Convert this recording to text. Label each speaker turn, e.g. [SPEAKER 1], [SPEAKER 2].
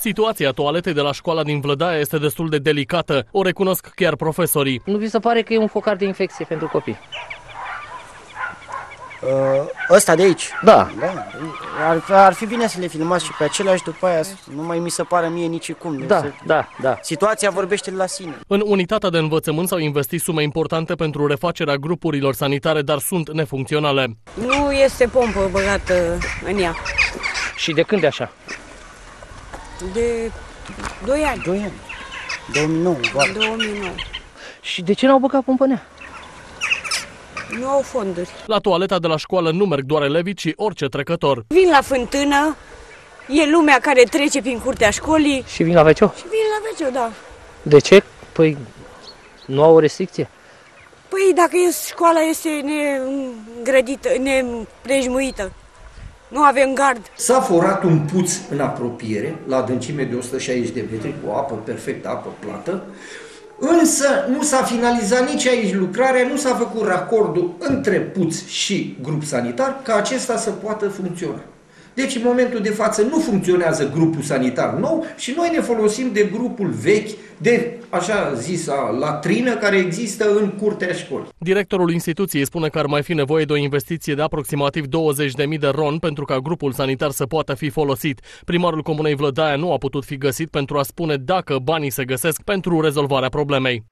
[SPEAKER 1] Situația toaletei de la școala din Vlădaia este destul de delicată, o recunosc chiar profesorii.
[SPEAKER 2] Nu vi se pare că e un focar de infecție pentru copii?
[SPEAKER 3] Uh, ăsta de aici.
[SPEAKER 2] Da.
[SPEAKER 3] Da. Ar, ar fi bine să le filmați și pe aceleași după aia. Nu mai mi se pare mie nici cum.
[SPEAKER 2] Da,
[SPEAKER 3] Se-
[SPEAKER 2] da, da.
[SPEAKER 3] Situația vorbește de la sine.
[SPEAKER 1] În unitatea de învățământ s-au investit sume importante pentru refacerea grupurilor sanitare, dar sunt nefuncționale.
[SPEAKER 4] Nu este pompă băgată în ea.
[SPEAKER 2] Și de când e așa?
[SPEAKER 4] De 2 ani,
[SPEAKER 3] 2 ani. 2009, vară.
[SPEAKER 4] 2009.
[SPEAKER 2] Și de ce n-au băgat pompă în ea?
[SPEAKER 4] Nu au fonduri.
[SPEAKER 1] La toaleta de la școală nu merg doar elevii, ci orice trecător.
[SPEAKER 4] Vin la fântână, e lumea care trece prin curtea școlii
[SPEAKER 2] Și vin la WC?
[SPEAKER 4] și vin la veceu, da.
[SPEAKER 2] De ce? Păi nu au o restricție?
[SPEAKER 4] Păi dacă e, școala este negrădită, neprejmuită, nu avem gard.
[SPEAKER 5] S-a forat un puț în apropiere, la adâncime de 160 de metri, cu apă perfectă, apă plată, însă nu s-a finalizat nici aici lucrarea, nu s-a făcut racordul între puț și grup sanitar ca acesta să poată funcționa. Deci în momentul de față nu funcționează grupul sanitar nou și noi ne folosim de grupul vechi, de așa zisa latrină care există în curtea școlii.
[SPEAKER 1] Directorul instituției spune că ar mai fi nevoie de o investiție de aproximativ 20.000 de ron pentru ca grupul sanitar să poată fi folosit. Primarul Comunei Vlădaia nu a putut fi găsit pentru a spune dacă banii se găsesc pentru rezolvarea problemei.